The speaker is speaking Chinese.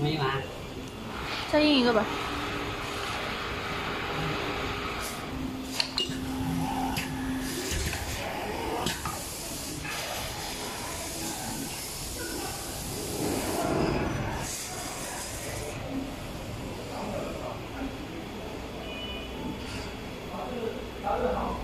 没再印一个吧。嗯。